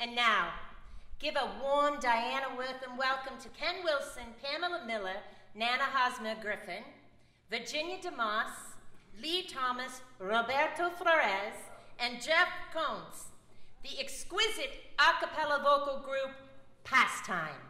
And now, give a warm Diana Wortham welcome to Ken Wilson, Pamela Miller, Nana Hosmer Griffin, Virginia DeMoss, Lee Thomas, Roberto Flores, and Jeff Combs, the exquisite a cappella vocal group Pastyme.